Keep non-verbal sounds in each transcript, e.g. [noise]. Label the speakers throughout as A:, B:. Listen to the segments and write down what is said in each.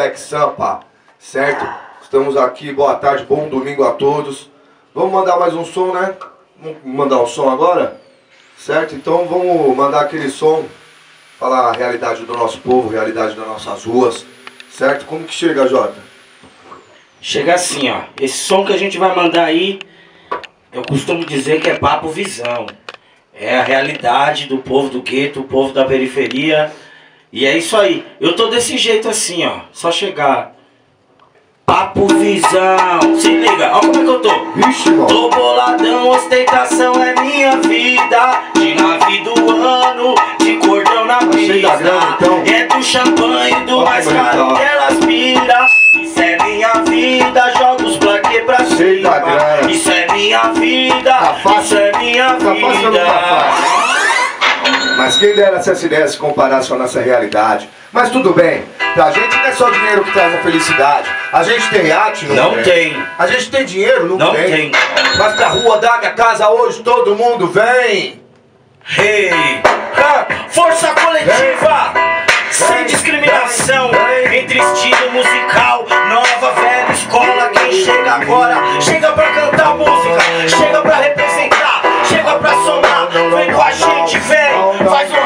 A: Black Sampa, certo? Estamos aqui, boa tarde, bom domingo a todos. Vamos mandar mais um som, né? Vamos mandar um som agora? Certo? Então vamos mandar aquele som, falar a realidade do nosso povo, realidade das nossas ruas, certo? Como que chega, Jota?
B: Chega assim, ó. Esse som que a gente vai mandar aí, eu costumo dizer que é papo visão. É a realidade do povo do gueto, o povo da periferia. E é isso aí. Eu tô desse jeito assim, ó. Só chegar. Papo visão. Se liga, ó como é que eu tô.
A: Vixe.
B: Tô boladão, ostentação é minha vida. De nave do ano, de cordão na
A: grana,
B: pista.
A: então.
B: É do champanhe, do
A: Ó,
B: mais caro
A: tá.
B: que elas pira. Isso é minha vida, joga os plaquê pra cima. Isso é minha vida,
A: Tá
B: isso é minha
A: Tá
B: vida.
A: Quem dera se essa ideia se comparasse com a nossa realidade. Mas tudo bem, pra gente não é só dinheiro que traz a felicidade. A gente tem iate, não,
B: Não tem.
A: A gente tem dinheiro, não,
B: Não
A: tem.
B: tem.
A: Mas pra rua da minha casa hoje todo mundo vem.
B: Hey, ah, força coletiva, sem discriminação entre estilo musical, nova, velha, escola. Quem chega agora, chega vem, faz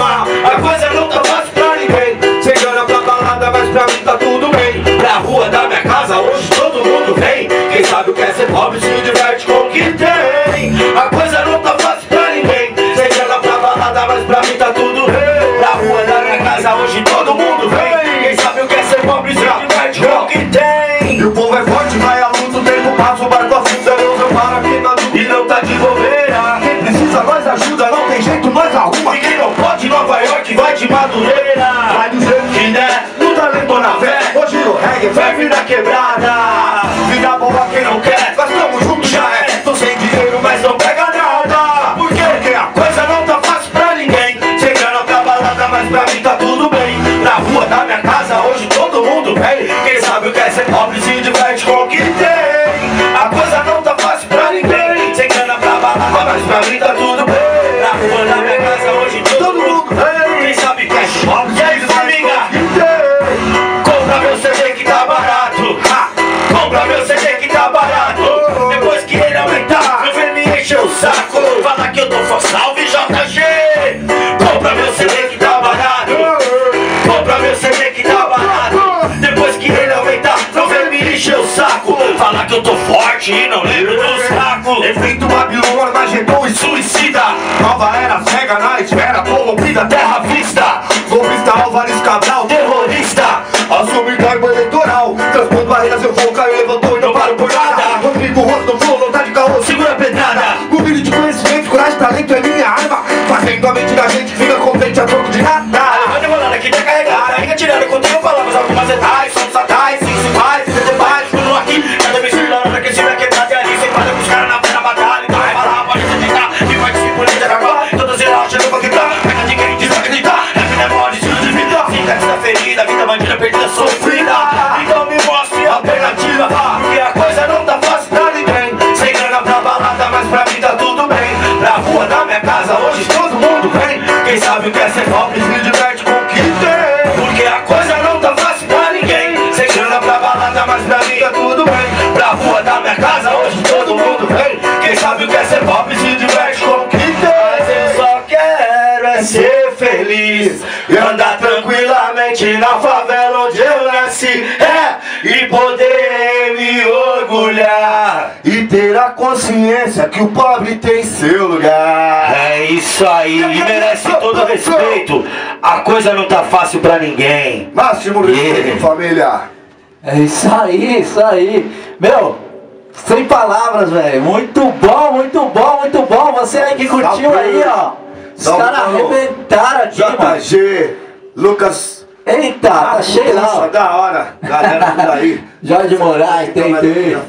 B: só
A: Vai
B: vir na quebrada.
A: vida boa quem não quer. Nós estamos juntos, já é. Tô sem dinheiro,
B: Mas não pega nada. Por quê? Porque a coisa não tá fácil pra ninguém. Sem grana pra balada, mas pra mim tá tudo bem. Na rua da minha casa, hoje todo mundo vem. Quem sabe o que é ser pobre se diverte com o que tem. A coisa não tá fácil pra ninguém. Sem grana pra balada, mas pra mim tá tudo bem.
A: Corrompida, terra
B: vista,
A: Golpista Álvares Cabral,
B: terrorista.
A: assume cargo eleitoral. Transpondo barreiras, eu vou, caio, levantou e não paro por nada. Rodrigo Rosto, não tá de caô,
B: Segura a pedrada.
A: Vídeo de conhecimento, coragem, talento é
B: favela onde eu nasci É, e poder me orgulhar
A: E ter a consciência que o pobre tem seu lugar.
B: É isso aí, e merece todo respeito. A coisa não tá fácil pra ninguém.
A: Máximo respeito,
B: Yeah.
A: família.
C: É isso aí, isso aí. Meu, sem palavras, velho. Muito bom, muito bom, muito bom. Você aí que curtiu aí, ó. Os caras
A: mano.
C: arrebentaram aqui, mano.
A: JG, Lucas.
C: Eita, tá cheio lá,
A: da hora. Galera, tudo aí. [laughs]
C: Jorge Moraes, tem,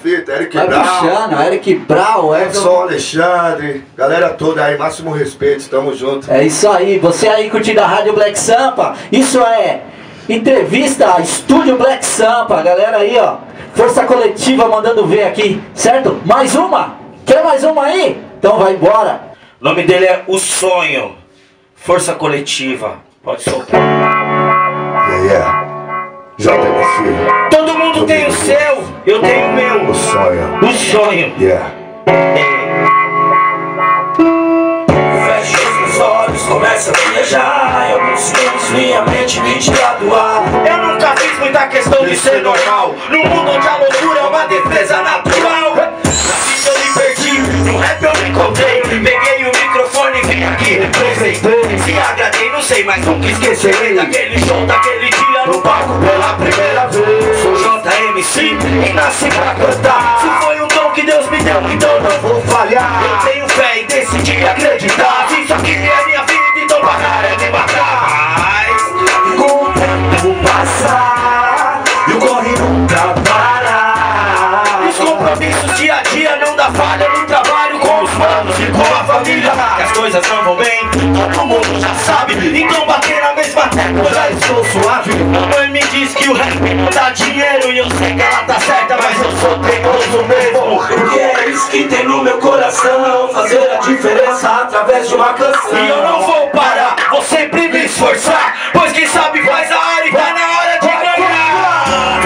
A: fita, Eric
C: Vai
A: Brown.
C: puxando, Eric Brau.
A: Edson Alexandre, galera toda aí, máximo respeito, tamo junto.
C: É isso aí, você aí curtindo a Rádio Black Sampa, isso é entrevista Estúdio Black Sampa, galera aí ó, força coletiva mandando ver aqui, certo? Mais uma? Quer mais uma aí? Então vai embora.
B: O nome dele é O Sonho. Força Coletiva. Pode soltar.
A: Yeah. JMC,
B: Todo mundo tem o seu, eu tenho o meu.
A: o sonho.
B: O sonho.
A: Yeah.
B: Fecho os meus olhos, começa a viajar alguns segundos minha mente me tira do ar Eu nunca fiz muita questão de ser normal No mundo onde a loucura é uma defesa natural Na vida eu me perdi, no rap eu me encontrei Peguei o microfone e vim aqui representei Se agradei, não sei, mas nunca esquecerei Daquele show, daquele no palco pela primeira vez. Sou JMC e nasci pra cantar. Se foi um dom que Deus me deu, então não vou falhar. Eu tenho fé e decidi acreditar. Se isso aqui é minha vida, então parar é me matar. Mas com o tempo passar E o corre nunca para. Os compromissos dia a dia não dá falha no trabalho Com os manos e com a família. Que as coisas não vão bem, todo mundo já sabe. Então já estou suave. Mamãe me diz que o rap dá dinheiro E eu sei que ela tá certa, mas eu sou teimoso mesmo. Porque é isso que tem no meu coração Fazer a diferença através de uma canção. E eu não vou parar, vou sempre me esforçar Pois quem sabe faz a área e tá na hora de ganhar.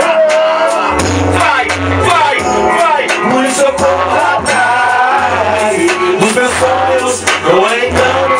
B: Vai, vai, vai, por isso eu corro atrás. Dos meus sonhos, não é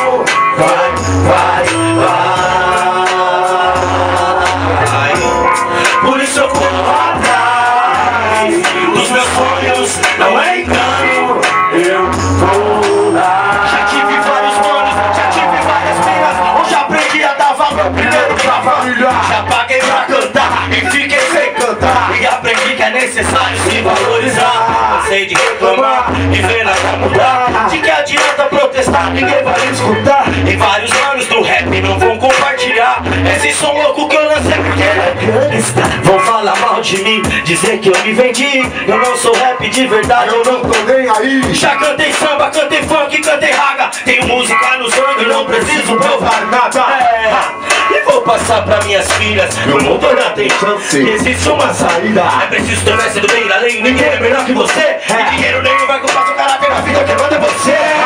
B: ninguém vai escutar. E vários anos do rap não vão compartilhar. Esse som louco que eu lancei porque ele é pianista. Vão falar mal de mim, dizer que eu me vendi. Eu não sou rap de verdade, eu não
A: tô nem aí.
B: já cantei samba, cantei funk, cantei raga. Tenho música no sangue, não preciso provar nada. É. E vou passar pra minhas filhas mundo ainda tem chance. Existe uma saída. É preciso ter do bem da lei Ninguém é melhor que você. E dinheiro nenhum vai comprar seu caráter na vida que manda é você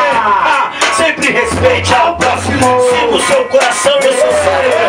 B: respeite ao próximo. Siga o seu coração, eu sou sério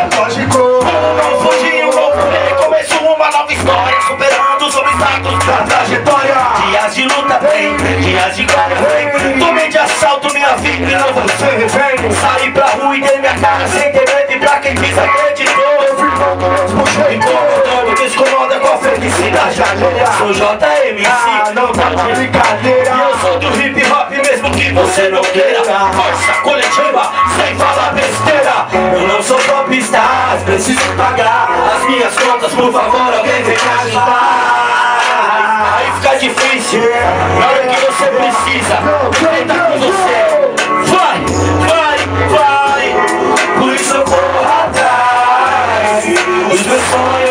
B: você não queira Força coletiva, sem falar besteira. Eu não sou popstar, preciso pagar. As minhas contas, por favor, alguém vem me ajudar. Aí fica difícil, na hora que você precisa Quem tá com você? Vai, vai, vai Por isso eu corro atrás. Os meus sonhos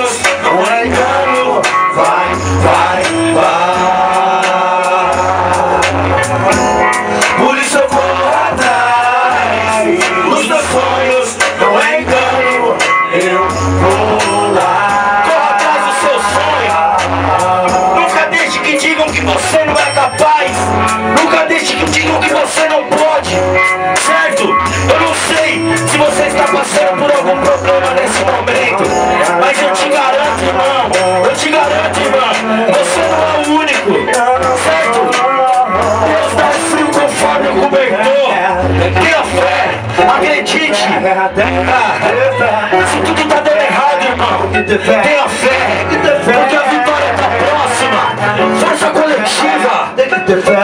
B: Ah, Se tudo tá dando errado, irmão Tenha fé, porque a vitória tá próxima Força coletiva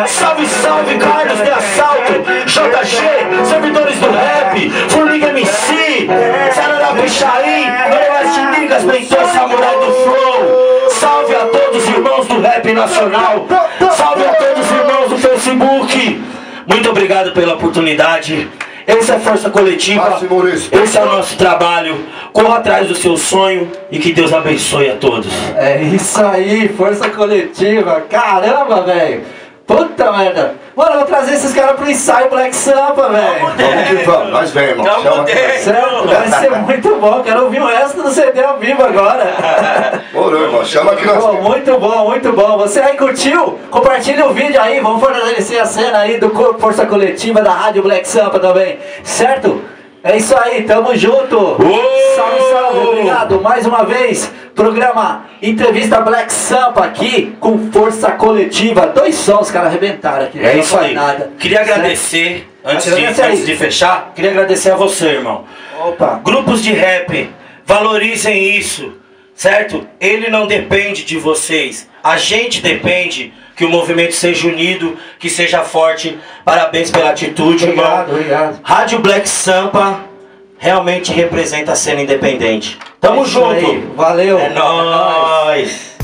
B: Salve, salve Manos de Assalto, JG, Servidores do Rap, Formiga MC, Sarará Pichain, Noroeste Ligas, Mentor Samurai do Flow. Salve a todos os irmãos do rap nacional. Salve a todos os irmãos do Facebook. Muito obrigado pela oportunidade. Essa é a força coletiva. Esse é o nosso trabalho. Corra atrás do seu sonho e que Deus abençoe a todos.
C: É isso aí, força coletiva. Caramba, velho. Puta merda. Mano, eu vou trazer esses caras pro ensaio Black Sampa, velho.
A: Vamos que vamos, nós vem, irmão.
B: Tamo
A: Chama-?
C: Vai ser muito bom. Quero ouvir o resto do CD ao vivo agora. [laughs]
A: Morou, irmão. Chama que nós
C: Pô, muito bom, muito bom. Você aí curtiu? Compartilha o vídeo aí. Vamos fortalecer a cena aí do Corpo Força Coletiva da Rádio Black Sampa também. Certo? É isso aí, tamo junto. Salve, salve, obrigado. Mais uma vez, programa Entrevista Black Sampa aqui com Força Coletiva. Dois sons, cara, arrebentaram aqui.
B: É isso aí.
C: Nada.
B: Queria agradecer, antes de, antes de fechar, queria agradecer a você, irmão.
C: Opa.
B: Grupos de rap, valorizem isso, certo? Ele não depende de vocês. A gente depende que o movimento seja unido, que seja forte. Parabéns pela atitude,
C: Obrigado,
B: irmão.
C: obrigado.
B: Rádio Black Sampa realmente representa a cena independente. Tamo
C: É
B: junto.
C: Valeu.
B: É nóis.